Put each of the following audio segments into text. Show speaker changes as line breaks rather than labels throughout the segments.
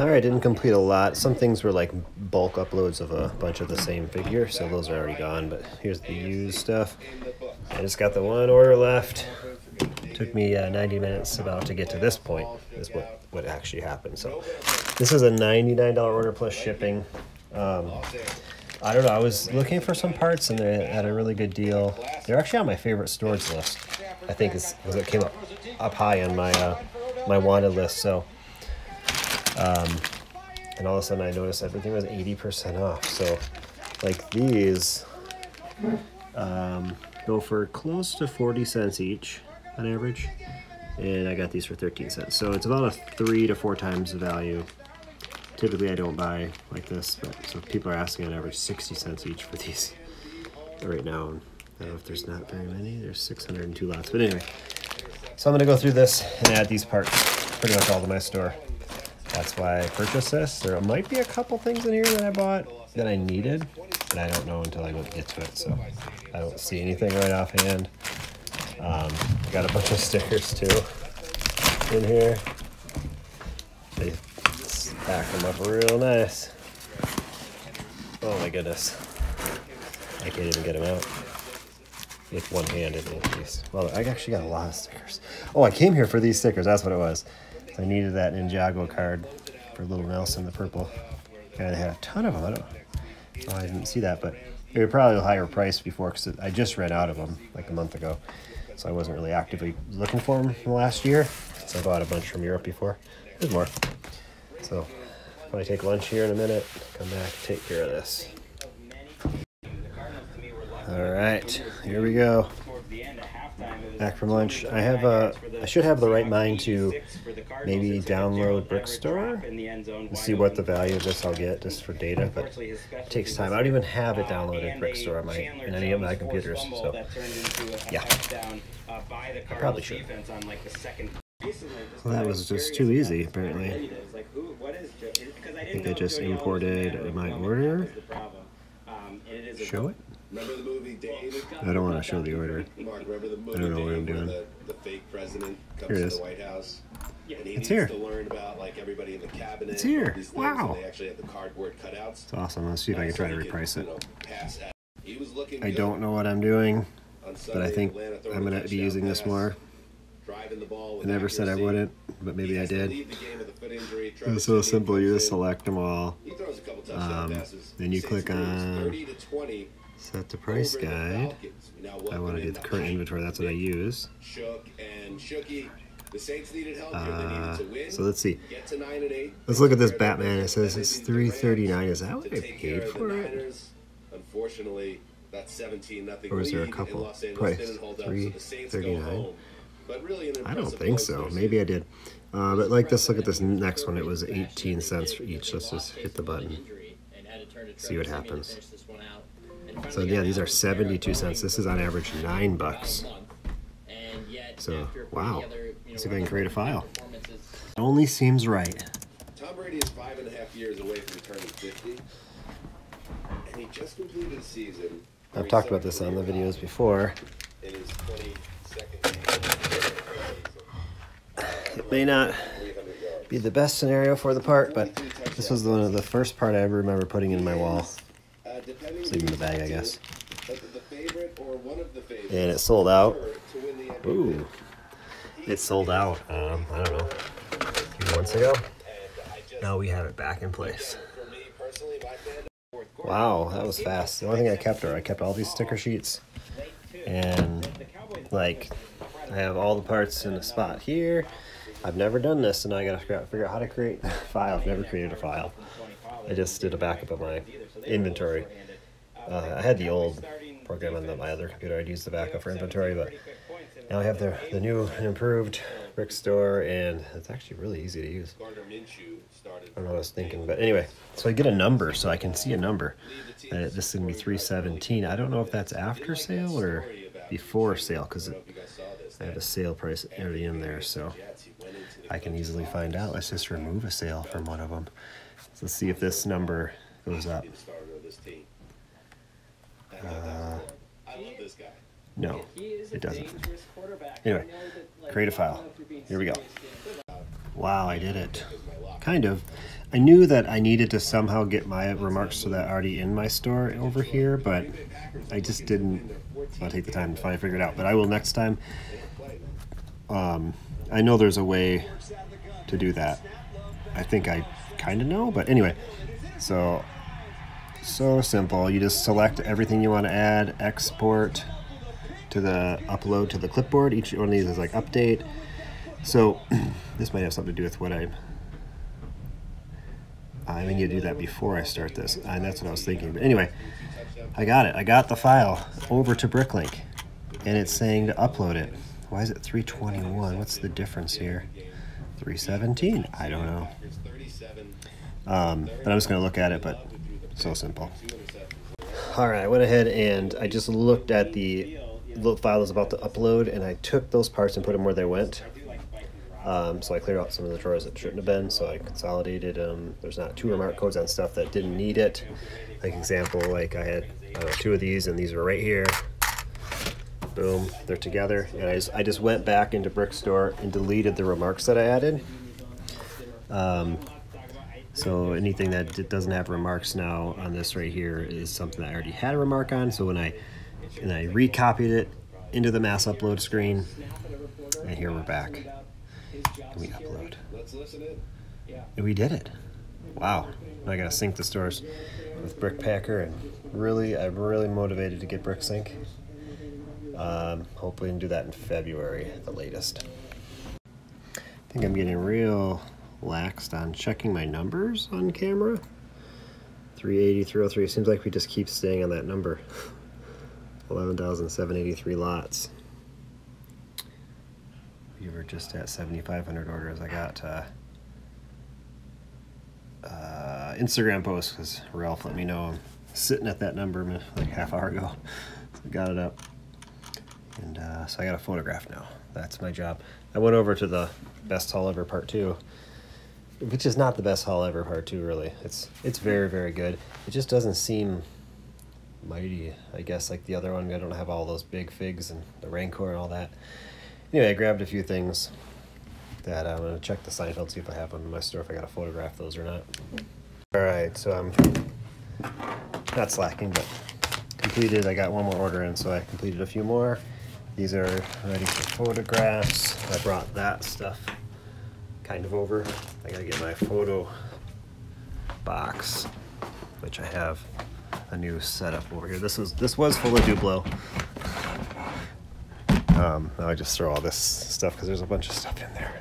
Alright, didn't complete a lot. Some things were like bulk uploads of a bunch of the same figure, so those are already gone. But here's the used stuff. I just got the one order left. Took me uh, 90 minutes about to get to this point, is what, what actually happened. So this is a $99 order plus shipping. Um, I don't know, I was looking for some parts and they had a really good deal. They're actually on my favorite storage list. I think it's because it came up, up high on my, uh, my wanted list. So um, and all of a sudden I noticed everything was 80% off. So, like these um, go for close to 40 cents each on average. And I got these for 13 cents. So it's about a three to four times the value. Typically I don't buy like this, but so people are asking on average 60 cents each for these right now. I don't know if there's not very many. There's 602 lots. But anyway, so I'm gonna go through this and add these parts pretty much all to my store. That's why I purchased this. There might be a couple things in here that I bought that I needed, but I don't know until I go get to it. So I don't see anything right offhand. Um, got a bunch of stickers too in here. They stack them up real nice. Oh my goodness. I can't even get them out with one hand at least. Well, I actually got a lot of stickers. Oh, I came here for these stickers. That's what it was. I needed that Ninjago card for Little Nelson, the purple. And I had a ton of them. I don't. Oh, I didn't see that, but they were probably a higher price before because I just ran out of them like a month ago. So I wasn't really actively looking for them last year. So I bought a bunch from Europe before. There's more. So I take lunch here in a minute, come back, take care of this. All right, here we go. Back from lunch. I have a. I should have the right mind to maybe download Brickstore and see what the value of this I'll get just for data, but it takes time. I don't even have it downloaded Brickstore on my in any of my computers, so yeah, I probably should. Well, that was just too easy, apparently. I think I just imported my order. Show it? Remember the movie Dave? I don't want to show the order. Mark, remember the movie I don't know what I'm doing. The, the fake president comes here it is. to the White House. Yeah, and he it's here. to learn about like everybody in the cabinet. It's here. Wow. They actually have the cardboard cutouts. It's awesome. Let's see if I can try to reprice it. I don't know what I'm doing, but I think I'm going to be using this more. I never said I wouldn't, but maybe I did. It's so simple. You just select them all. Um, then you click on Set the price guide. I want to get the current inventory. That's what I use. Uh, so let's see. Let's look at this Batman. It says it's 339. Is that what I paid for it? Unfortunately, that's 17 nothing. Or is there a couple price? 339. I don't think so. Maybe I did. Uh, but like this, look at this next one. It was 18 cents for each. Let's just hit the button. See what happens. So yeah, these are 72 cents. This is on average nine bucks. So wow, let's see if I can create a file. It only seems right. Tom Brady is five and a half years away from turning 50, and he just completed a season. I've talked about this on the videos before. It may not be the best scenario for the part, but this was one of the first part I ever remember putting in my wall. Leave in the bag, I guess. And it sold out. Ooh. It sold out, um, I don't know, a few months ago. Now we have it back in place. Wow, that was fast. The only thing I kept are I kept all these sticker sheets. And, like, I have all the parts in a spot here. I've never done this, and I gotta figure out how to create a file. I've never created a file. I just did a backup of my inventory. Uh, I had the old program on the, my other computer. I'd use the backup for inventory, but now I have the, the new and improved Brickstore, and it's actually really easy to use. I don't know what I was thinking, but anyway, so I get a number, so I can see a number. Uh, this is going to be 317. I don't know if that's after sale or before sale, because I have a sale price already in there, so I can easily find out. Let's just remove a sale from one of them. So let's see if this number goes up. Uh, no, it doesn't. Anyway, create a file. Here we go. Wow, I did it. Kind of. I knew that I needed to somehow get my remarks to that already in my store over here, but I just didn't want to take the time to finally figure it out. But I will next time. Um, I know there's a way to do that. I think I kind of know, but anyway. So, so simple. You just select everything you want to add, export to the upload to the clipboard. Each one of these is like update. So this might have something to do with what I'm I need to do that before I start this, and that's what I was thinking. But anyway, I got it. I got the file over to Bricklink, and it's saying to upload it. Why is it 321? What's the difference here? 317? I don't know. Um, but I'm just going to look at it, but so simple. All right, I went ahead and I just looked at the file that was about to upload, and I took those parts and put them where they went. Um, so I cleared out some of the drawers that shouldn't have been, so I consolidated them. There's not two remark codes on stuff that didn't need it. Like example, like I had uh, two of these and these are right here. Boom, they're together. And I just, I just went back into Brickstore and deleted the remarks that I added. Um, so anything that doesn't have remarks now on this right here is something that I already had a remark on. So when I, and I recopied it into the mass upload screen, and here we're back we upload. And we did it. Wow. I gotta sync the stores with Brickpacker and really, I'm really motivated to get BrickSync. Um, hopefully we can do that in February at the latest. I think I'm getting real laxed on checking my numbers on camera. 380, 303, seems like we just keep staying on that number. 11,783 lots we were just at 7,500 orders. I got uh, uh, Instagram post because Ralph let me know I'm sitting at that number like half hour ago. So got it up. And uh, so I got a photograph now. That's my job. I went over to the best haul ever part two, which is not the best haul ever part two really. It's it's very very good. It just doesn't seem mighty. I guess like the other one. I don't have all those big figs and the Rancor and all that anyway, I grabbed a few things that uh, I'm going to check the Seinfeld, see if I have them in my store, if I got to photograph those or not. All right, so I'm not slacking, but completed. I got one more order in, so I completed a few more. These are ready for photographs. I brought that stuff kind of over. I gotta get my photo box, which I have a new setup over here. This was this was full of Duplo. Um, I just throw all this stuff because there's a bunch of stuff in there.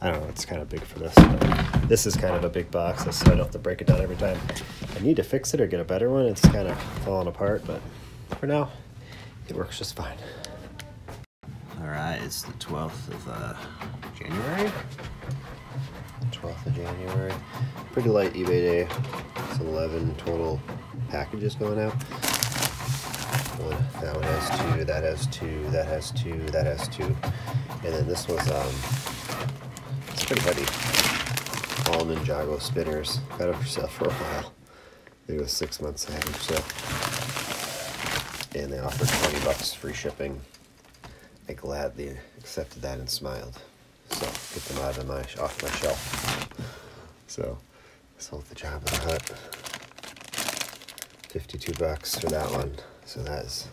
I don't know, it's kind of big for this. But this is kind of a big box, so I don't have to break it down every time. I need to fix it or get a better one. It's kind of falling apart, but for now, it works just fine. Right, it's the 12th of uh, January. 12th of January. Pretty light eBay day. It's 11 total packages going out. One, that one has two, that has two, that has two, that has two. And then this was, um, it's pretty heavy. All Ninjago spinners. Got them for sale for a while. it was six months I sale. And they offered 20 bucks free shipping. I gladly accepted that and smiled. So get them out of my off my shelf. So sold the Jabba the Hutt. 52 bucks for that one. So that's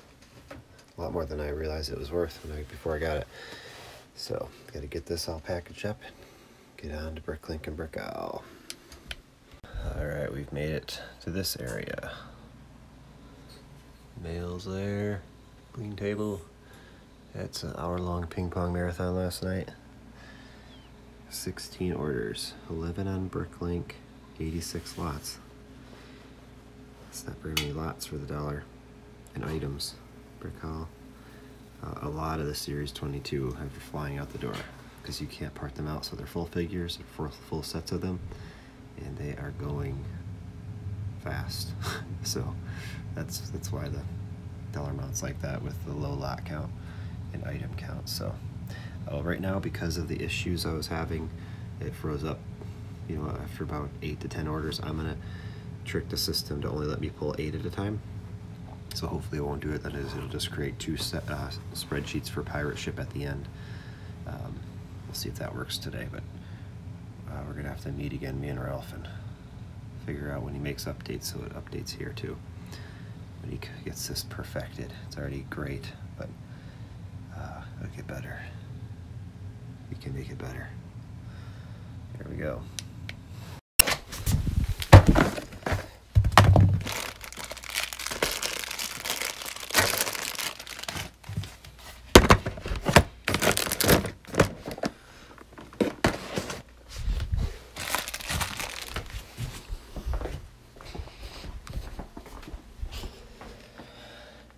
a lot more than I realized it was worth when I, before I got it. So, got to get this all packaged up and get on to Bricklink and Brickowl. Alright, we've made it to this area. Mail's there, clean table. It's an hour-long ping-pong marathon last night. 16 orders, 11 on Bricklink, 86 lots. That's not very many lots for the dollar and items. Brick Owl. Uh, a lot of the Series 22 have flying out the door because you can't part them out, so they're full figures, full, full sets of them, and they are going fast. so that's that's why the dollar amounts like that with the low lot count and item count. So Uh, right now, because of the issues I was having, it froze up. You know, after about eight to ten orders, I'm gonna trick the system to only let me pull eight at a time. So hopefully it won't do it. That is, it'll just create two set, uh, spreadsheets for pirate ship at the end. Um, we'll see if that works today, but uh, we're gonna have to meet again, me and Ralph, and figure out when he makes updates so it updates here too. When he gets this perfected, it's already great, uh, it'll better. We can make it better. There we go.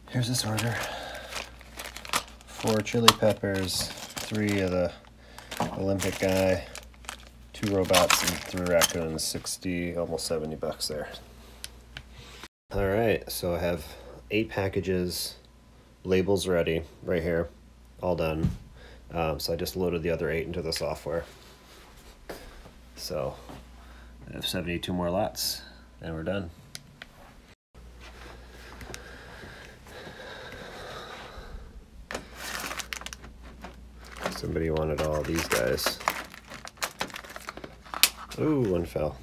Here's this order. Four chili peppers, three of the Olympic guy, two robots, and three raccoons. 60, almost 70 bucks there. All right, so I have eight packages, labels ready right here, all done. Um, so I just loaded the other eight into the software. So I have 72 more lots, and we're done. Somebody wanted all these guys. Ooh, one fell.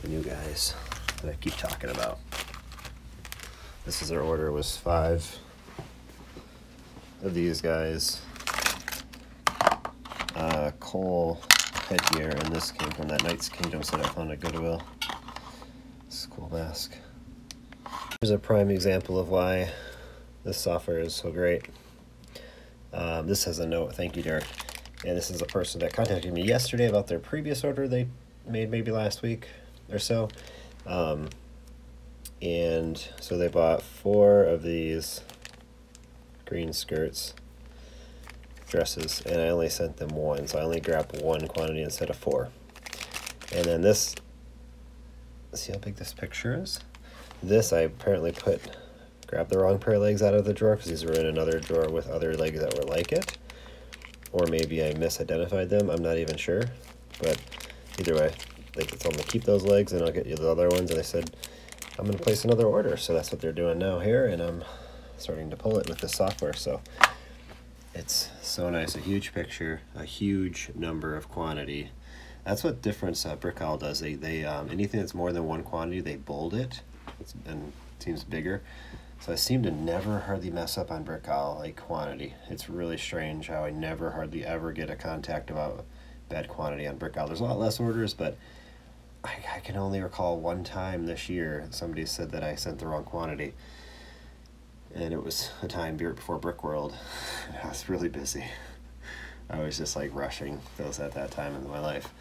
The new guys that I keep talking about. This is their order. It was five of these guys. Uh, Cole headgear, and this came from that Knight's Kingdom set I found at Goodwill. This cool mask. Here's a prime example of why this software is so great. Um, this has a note, thank you, Derek. And this is a person that contacted me yesterday about their previous order they made maybe last week or so. Um, and so they bought four of these green skirts, dresses, and I only sent them one. So I only grabbed one quantity instead of four. And then this, see how big this picture is? This I apparently put grabbed the wrong pair of legs out of the drawer because these were in another drawer with other legs that were like it. Or maybe I misidentified them. I'm not even sure. But either way, they told me to keep those legs and I'll get you the other ones. And I said, I'm going to place another order. So that's what they're doing now here. And I'm starting to pull it with the software. So it's so nice. A huge picture, a huge number of quantity. That's what difference uh, Brick Owl does. They, they um, anything that's more than one quantity, they bold it. It's, and it seems bigger. So I seem to never hardly mess up on brick owl like quantity. It's really strange how I never hardly ever get a contact about bad quantity on brick owl. There's a lot less orders, but I, I can only recall one time this year somebody said that I sent the wrong quantity. And it was a time before Brick World. I was really busy. I was just like rushing those at that time in my life.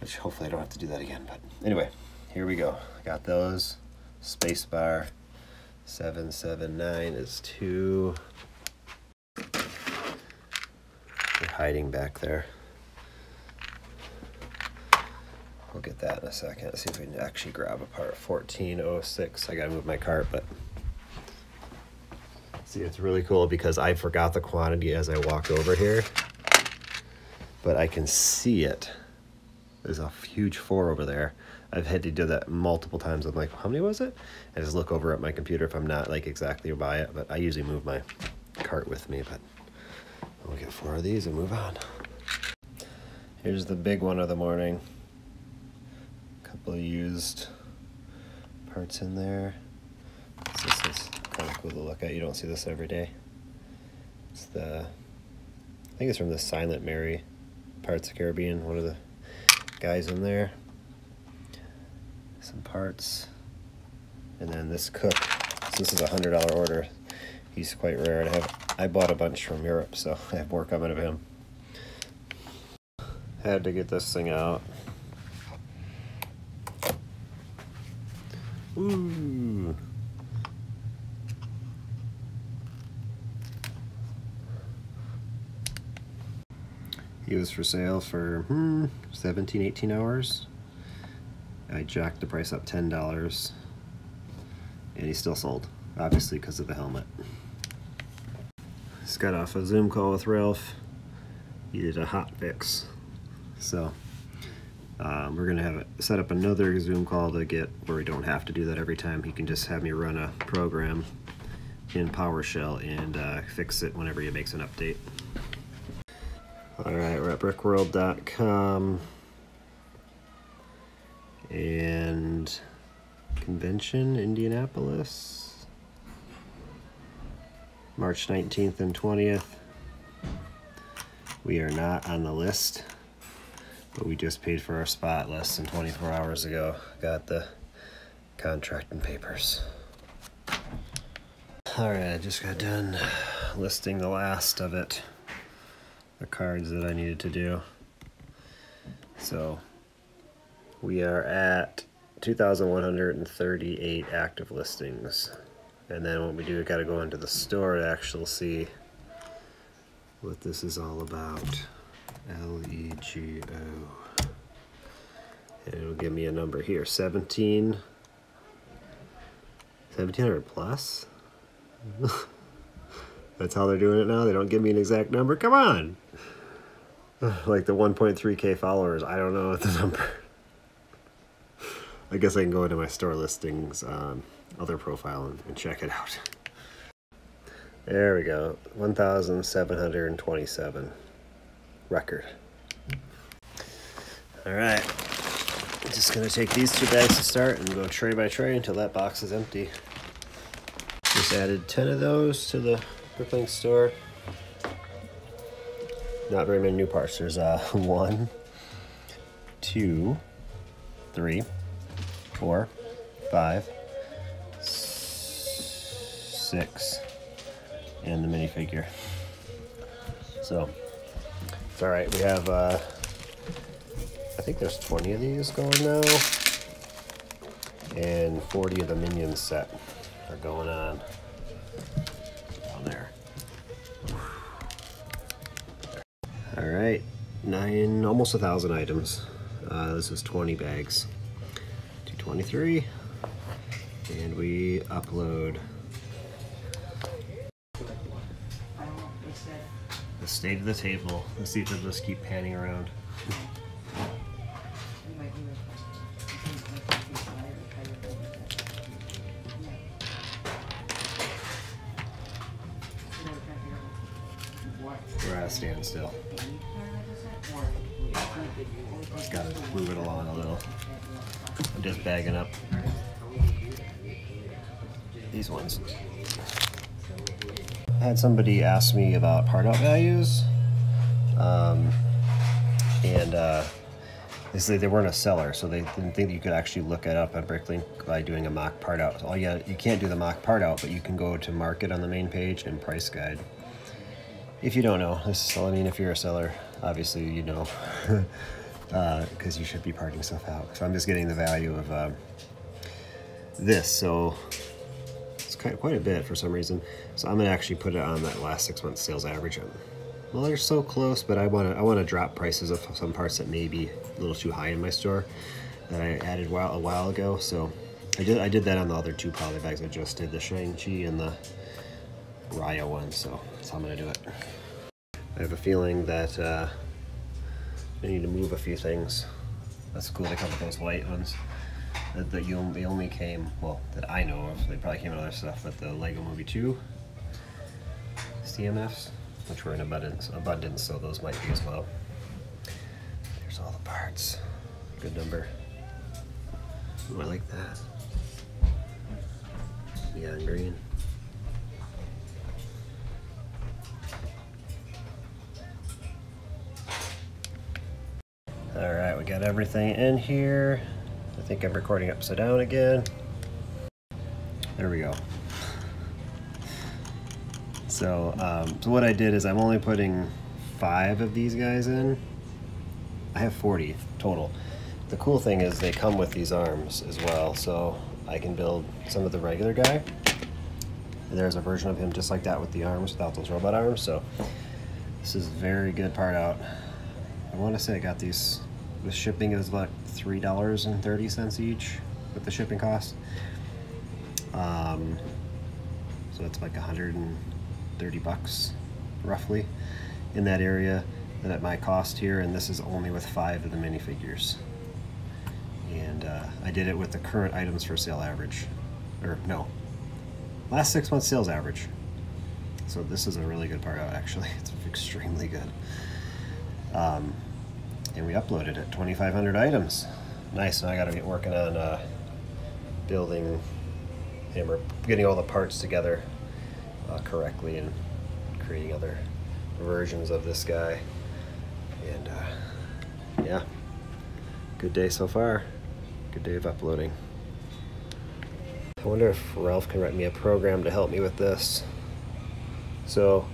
Which hopefully I don't have to do that again. But anyway, here we go. I got those. Spacebar. 779 is 2. They're hiding back there. We'll get that in a second. Let's see if we can actually grab a part. 1406. I gotta move my cart, but see, it's really cool because I forgot the quantity as I walked over here, but I can see it. There's a huge four over there. I've had to do that multiple times. I'm like, how many was it? I just look over at my computer if I'm not like exactly by it, but I usually move my cart with me, but we'll get four of these and move on. Here's the big one of the morning. A couple of used parts in there. This is kind of cool to look at. You don't see this every day. It's the, I think it's from the Silent Mary Pirates of Caribbean, one of the guys in there some parts. And then this cook, so this is a hundred dollar order. He's quite rare, and I have I bought a bunch from Europe, so I have more coming of him. Had to get this thing out. Ooh. He was for sale for hmm, 17, 18 hours. I jacked the price up $10 and he still sold, obviously because of the helmet. Just got off a Zoom call with Ralph. He did a hot fix. So um, we're gonna have it set up another Zoom call to get where we don't have to do that every time. He can just have me run a program in PowerShell and uh, fix it whenever he makes an update. All right, we're at brickworld.com and convention, Indianapolis, March 19th and 20th. We are not on the list, but we just paid for our spot less than 24 hours ago. Got the contract and papers. All right, I just got done listing the last of it, the cards that I needed to do. So we are at 2,138 active listings. And then what we do, we gotta go into the store to actually see what this is all about. L-E-G-O. And it'll give me a number here, 17, 1700 plus? That's how they're doing it now? They don't give me an exact number? Come on! Like the 1.3k followers, I don't know what the number. I guess I can go into my store listings um, other profile and, and check it out. There we go, 1,727 record. All right, just gonna take these two bags to start and go tray by tray until that box is empty. Just added 10 of those to the Bricklink store. Not very many new parts. There's uh, one, two, three, four, five, six, and the minifigure. So, it's all right. We have, uh, I think there's 20 of these going now, and 40 of the Minions set are going on down there. All right, nine, almost a thousand items. Uh, this is 20 bags. 223, and we upload the state of the table. Let's see if it'll just keep panning around. These ones. I had somebody ask me about part out values, um, and uh, they they weren't a seller, so they didn't think you could actually look it up on Bricklink by doing a mock part out. Oh yeah, you can't do the mock part out, but you can go to market on the main page and price guide. If you don't know, this is, I mean, if you're a seller, obviously you know, because uh, you should be parting stuff out. So I'm just getting the value of uh, this. So it's quite a bit for some reason. So I'm gonna actually put it on that last six months sales average. Well, they're so close, but I want to I want to drop prices of some parts that may be a little too high in my store that I added a while, a while ago. So I did I did that on the other two poly bags I just did, the Shang-Chi and the Raya one. So that's how I'm gonna do it. I have a feeling that uh, I need to move a few things. That's cool. They come with those white ones that, that you only, only came well that I know of. They probably came with other stuff, but the Lego Movie 2 CMFs, which were in abundance, abundance, so those might be as well. There's all the parts. Good number. Ooh, I like that. Neon green. We got everything in here. I think I'm recording upside down again. There we go. So, um, so what I did is I'm only putting five of these guys in. I have 40 total. The cool thing is they come with these arms as well, so I can build some of the regular guy. There's a version of him just like that with the arms, without those robot arms, so this is a very good part out. I want to say I got these with shipping is like three dollars and thirty cents each with the shipping cost. Um, so it's like 130 bucks roughly in that area. than at my cost here, and this is only with five of the minifigures. And uh, I did it with the current items for sale average, or no, last six months sales average. So this is a really good part out actually. It's extremely good. Um, and we uploaded it, 2,500 items. Nice, now I gotta get working on uh, building him or getting all the parts together uh, correctly and creating other versions of this guy. And uh, yeah, good day so far. Good day of uploading. I wonder if Ralph can write me a program to help me with this. So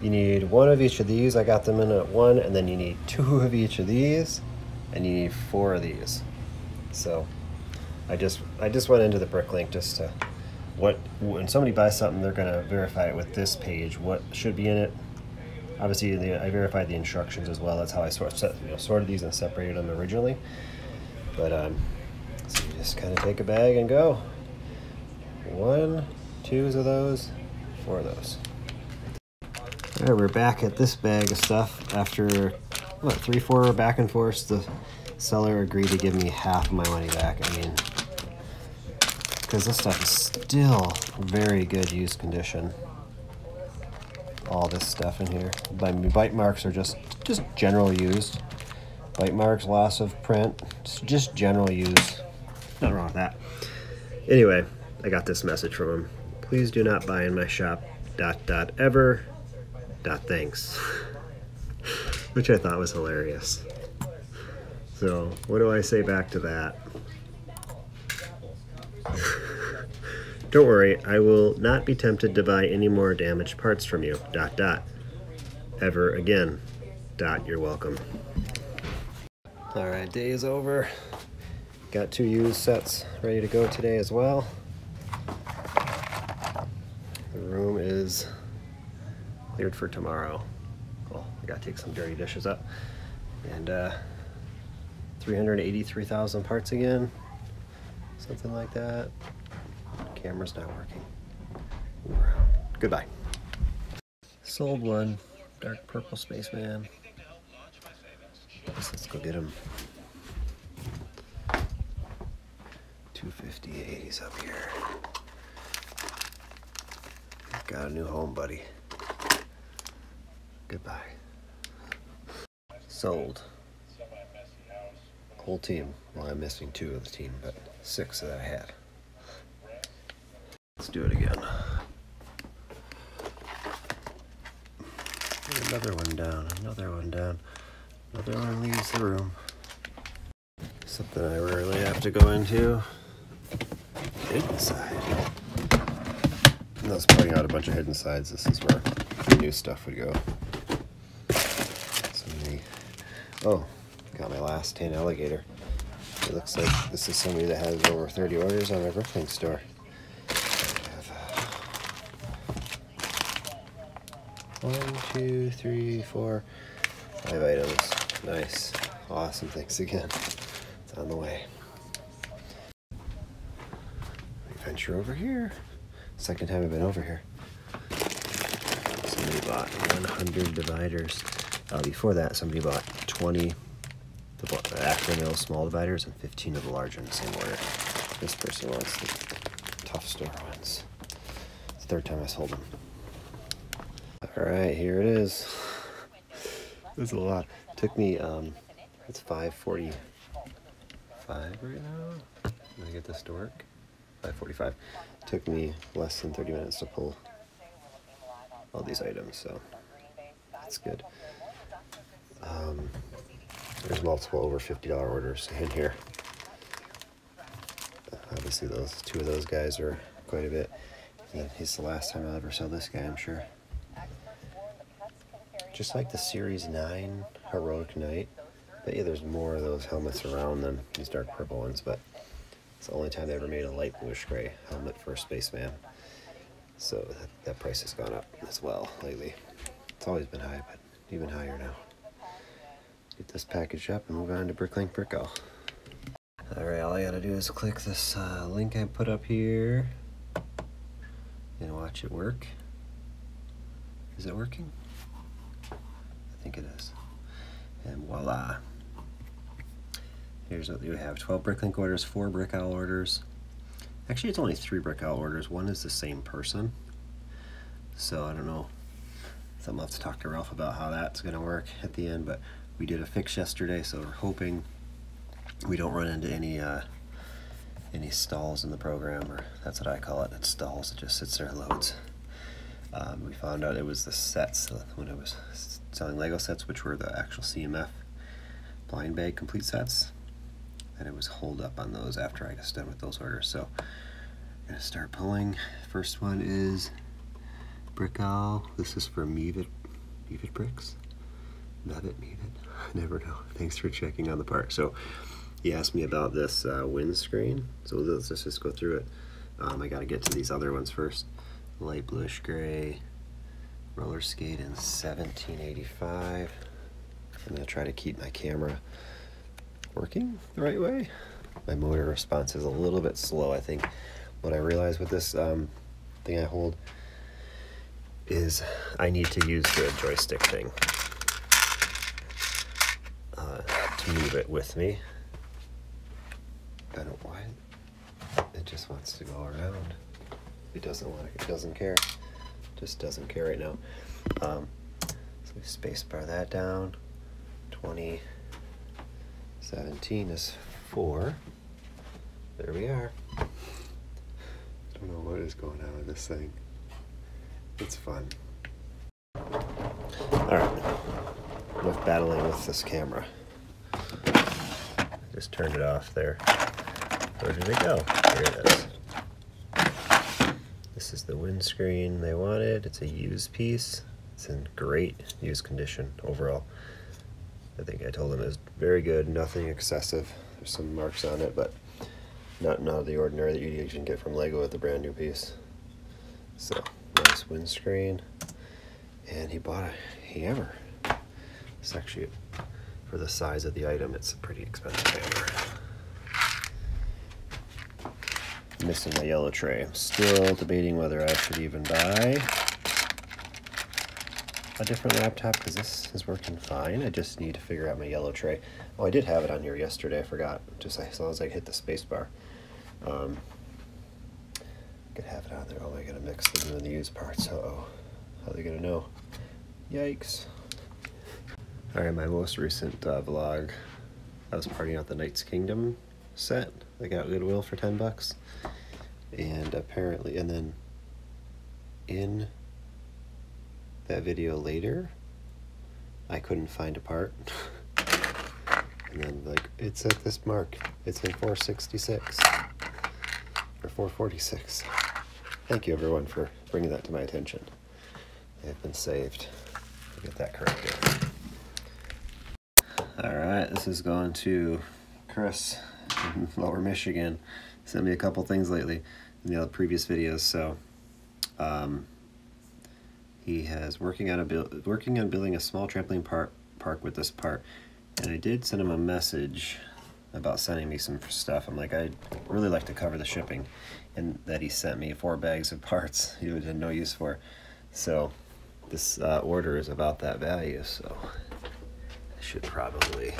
you need one of each of these. I got them in at one, and then you need two of each of these, and you need four of these. So I just I just went into the Bricklink just to what when somebody buys something, they're gonna verify it with this page. What should be in it? Obviously, the, I verified the instructions as well. That's how I sort you know, sorted these and separated them originally. But um, so you just kind of take a bag and go. One, two of those, four of those. All right, we're back at this bag of stuff after what three, four back and forth. The seller agreed to give me half of my money back. I mean, because this stuff is still very good used condition. All this stuff in here. My bite marks are just just general used. Bite marks, loss of print, just general use. Nothing wrong with that. Anyway, I got this message from him. Please do not buy in my shop. Dot dot ever dot thanks. Which I thought was hilarious. So, what do I say back to that? Don't worry, I will not be tempted to buy any more damaged parts from you. Dot dot. Ever again. Dot, you're welcome. Alright, day is over. Got two used sets ready to go today as well. The room is cleared for tomorrow. Cool. I gotta take some dirty dishes up. And uh, 383,000 parts again. Something like that. Camera's not working. Goodbye. Sold one. Dark purple spaceman. Let's, go get him. 258, he's up here. Got a new home, buddy. Goodbye. Sold. Whole team. Well, I'm missing two of the team, but six that I had. Let's do it again. Another one down, another one down. Another one leaves the room. Something I rarely have to go into. Hidden side. I was pointing out a bunch of hidden sides. This is where new stuff would go. Somebody, oh, got my last tin alligator. It looks like this is somebody that has over 30 orders on their Bricklink store. One, two, three, four, five items. Nice. Awesome. Thanks again. It's on the way. We venture over here. Second time I've been over here. Somebody bought 100 dividers. Uh, before that, somebody bought 20 the Akro-Mils small dividers and 15 of the large in the same order. This person wants the tough store ones. It's the third time I sold them. All right, here it is. There's a lot. Took me, um, it's 5.45 right now. Let me get this to work. 5.45. Took me less than 30 minutes to pull all these items, so that's good. Um, there's multiple over $50 orders in here. Obviously, those two of those guys are quite a bit. And he's the last time I'll ever sell this guy, I'm sure. Just like the Series 9 Heroic Knight. But yeah, there's more of those helmets around than these dark purple ones, but it's the only time they ever made a light bluish gray helmet for a spaceman. So that, that price has gone up as well lately. It's always been high, but even higher now. Get this package up and move on to Bricklink Brick Owl. Alright, all I gotta do is click this uh, link I put up here and watch it work. Is it working? I think it is. And voila. Here's what you have 12 Bricklink orders, 4 Brick Owl orders. Actually, it's only 3 Brick Owl orders. One is the same person. So I don't know. Something I'll have to talk to Ralph about how that's going to work at the end. But we did a fix yesterday, so we're hoping we don't run into any uh, any stalls in the program, or that's what I call it. It's stalls. It just sits there and loads. Um, we found out it was the sets when I was selling Lego sets, which were the actual CMF blind bag complete sets, and it was hold up on those after I got done with those orders. So I'm gonna start pulling. First one is Brick Owl. This is for Mevet, Mevet Bricks. Mevet, Mevet. Never know. Thanks for checking on the part. So he asked me about this uh, windscreen. So let's just go through it. Um, I got to get to these other ones first light bluish gray roller skate in 1785 I'm going to try to keep my camera working the right way my motor response is a little bit slow I think what I realized with this um, thing I hold is I need to use the joystick thing uh, to move it with me I don't why it just wants to go around it doesn't want to, it doesn't care. Just doesn't care right now. Um, so we space bar that down. 2017 is four. There we are. I don't know what is going on with this thing. It's fun. Alright. Enough battling with this camera. Just turned it off there. Where did it go? Here it is. This is the windscreen they wanted. It's a used piece. It's in great used condition overall. I think I told them it was very good, nothing excessive. There's some marks on it, but not out of the ordinary that you can get from Lego with a brand new piece. So, nice windscreen. And he bought a hammer. It's actually, for the size of the item, it's a pretty expensive hammer missing my yellow tray. Still debating whether I should even buy a different laptop because this is working fine. I just need to figure out my yellow tray. Oh, I did have it on here yesterday. I forgot. Just as long as I hit the space bar. Um, could have it on there. Oh, I gotta mix the new and the used parts. Uh oh. How are they gonna know? Yikes. Alright, my most recent uh, vlog. I was partying out the Knights Kingdom set. I got Goodwill for 10 bucks. And apparently, and then in that video later, I couldn't find a part. and then, like, it's at this mark. It's in 466 or 446. Thank you, everyone, for bringing that to my attention. Have been saved. I'll get that corrected. All right, this is going to Chris in Lower Michigan. Sent me a couple things lately in the previous videos. So um, he has working on a working on building a small trampoline park park with this part. And I did send him a message about sending me some stuff. I'm like, I'd really like to cover the shipping, and that he sent me four bags of parts he had no use for. So this uh, order is about that value. So should probably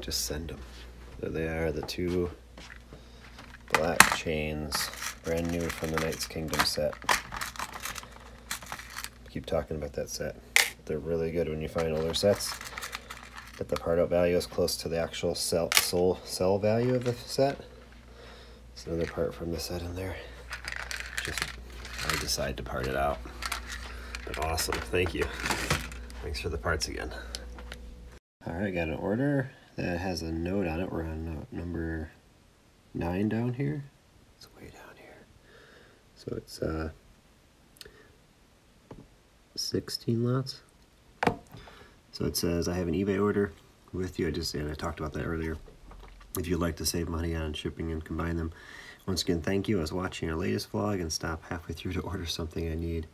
just send them. There they are, the two black chains, brand new from the Knights Kingdom set. Keep talking about that set. They're really good when you find older sets. But the part out value is close to the actual sell, soul, sell value of the set. It's another part from the set in there. Just, I decide to part it out. But awesome, thank you. Thanks for the parts again. All right, got an order that has a note on it. We're on number nine down here. It's way down here. So it's uh, 16 lots. So it says, I have an eBay order with you. I just, and I talked about that earlier. If you'd like to save money on shipping and combine them. Once again, thank you. I was watching your latest vlog and stopped halfway through to order something I need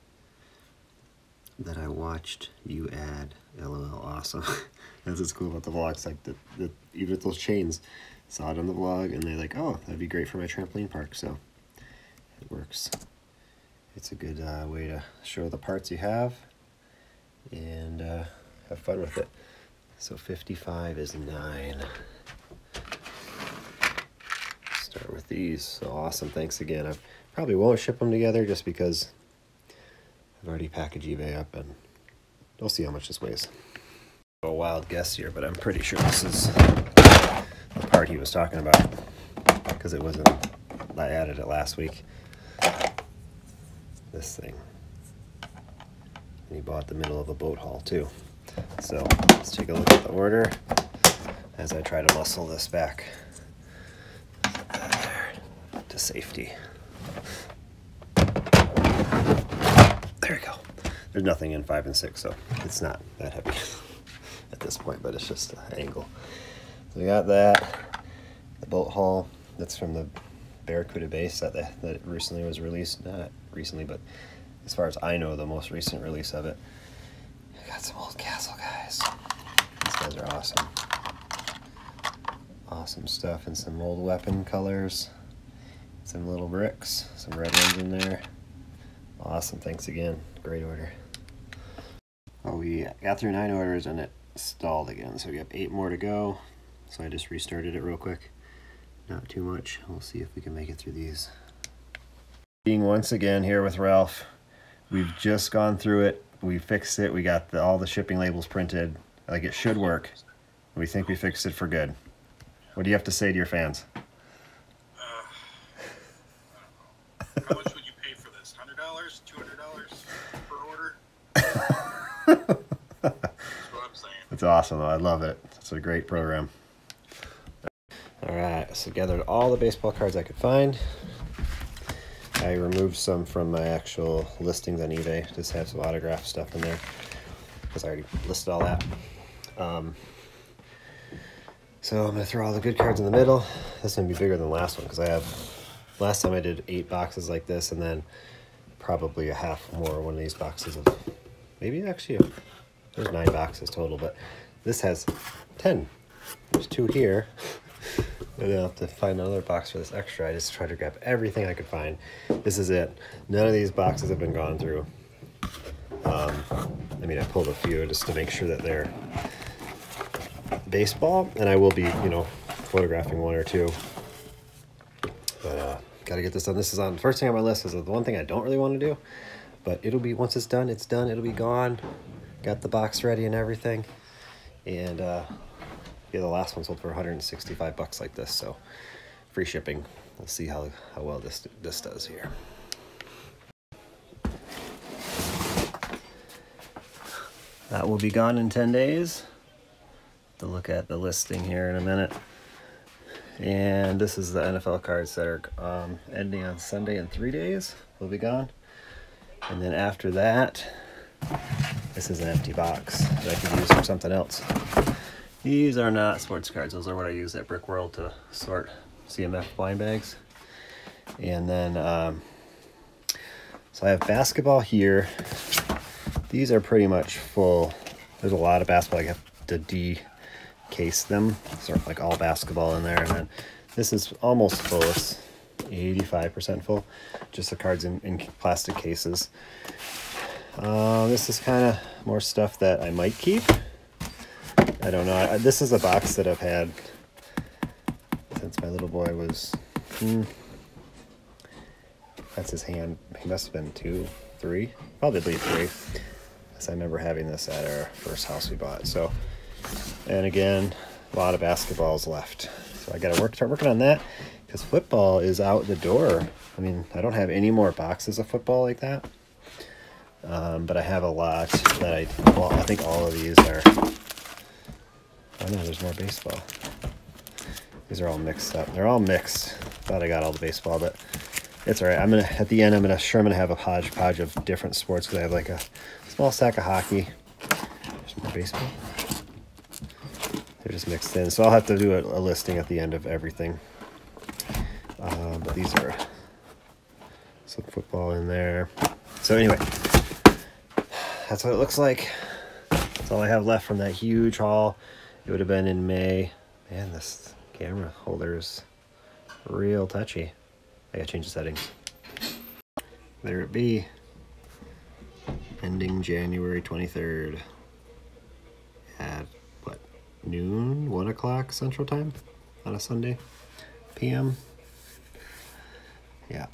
that I watched you add. LOL, awesome. That's what's cool about the vlogs, like the, the even with those chains, saw it on the vlog and they're like, oh, that'd be great for my trampoline park. So it works. It's a good uh, way to show the parts you have and uh, have fun with it. So 55 is 9. Start with these. So awesome. Thanks again. I probably won't ship them together just because I've already packaged eBay up and we'll see how much this weighs. A wild guess here, but I'm pretty sure this is the part he was talking about because it wasn't, I added it last week. This thing. And he bought the middle of a boat haul too. So let's take a look at the order as I try to muscle this back to safety. There we go. There's nothing in five and six, so it's not that heavy at this point, but it's just an angle. So we got that. The boat haul. That's from the Barracuda base that that recently was released. Not recently, but as far as I know, the most recent release of it. I got some old castle guys. These guys are awesome. Awesome stuff and some old weapon colors. Some little bricks, some red ones in there. Awesome, thanks again. Great order. Oh, we got through nine orders and it stalled again. So we have eight more to go. So I just restarted it real quick. Not too much. We'll see if we can make it through these. Being once again here with Ralph. We've just gone through it. We fixed it. We got the, all the shipping labels printed. Like it should work. We think we fixed it for good. What do you have to say to your fans?
Uh, How much would you pay for this? Hundred dollars, two hundred dollars per order? That's what I'm saying.
It's awesome though. I love it. It's a great program. All right, so gathered all the baseball cards I could find. I removed some from my actual listings on eBay. Just have some autograph stuff in there because I already listed all that. Um, so I'm gonna throw all the good cards in the middle. This is gonna be bigger than the last one because I have. Last time I did eight boxes like this, and then probably a half more one of these boxes of maybe actually a, there's nine boxes total, but this has ten. There's two here. And I'll have to find another box for this extra. I just tried to grab everything I could find. This is it. None of these boxes have been gone through. Um, I mean, I pulled a few just to make sure that they're baseball, and I will be, you know, photographing one or two. But uh, gotta get this done. This is on first thing on my list is the one thing I don't really want to do, but it'll be once it's done, it's done. It'll be gone. Got the box ready and everything, and uh, yeah, the last one sold for 165 bucks like this, so free shipping. We'll see how how well this this does here. That will be gone in 10 days. To look at the listing here in a minute. And this is the NFL cards that are um, ending on Sunday in three days. Will be gone. And then after that, this is an empty box that I could use for something else. These are not sports cards. Those are what I use at Brickworld to sort CMF blind bags. And then, um, so I have basketball here. These are pretty much full. There's a lot of basketball. I have to decase them. Sort of like all basketball in there. And then this is almost full. It's 85% full. Just the cards in, in plastic cases. Uh, this is kind of more stuff that I might keep. I don't know. I, this is a box that I've had since my little boy was. Hmm, that's his hand. He must have been two, three, probably three. I remember having this at our first house we bought. So, and again, a lot of basketballs left. So I got to work start working on that because football is out the door. I mean, I don't have any more boxes of football like that. Um, but I have a lot that I, well, I think all of these are, oh no, there's more baseball. These are all mixed up. They're all mixed. Thought I got all the baseball, but it's all right. I'm gonna, at the end, I'm gonna, sure I'm gonna have a hodgepodge of different sports because I have like a small sack of hockey. There's more baseball. They're just mixed in. So I'll have to do a, a listing at the end of everything. Uh, but these are some football in there. So anyway, that's what it looks like. That's all I have left from that huge haul. It would have been in May. Man, this camera holder is real touchy. I gotta change the settings. There it be. Ending January 23rd. at what noon, one o'clock Central Time on a Sunday, PM. Yeah.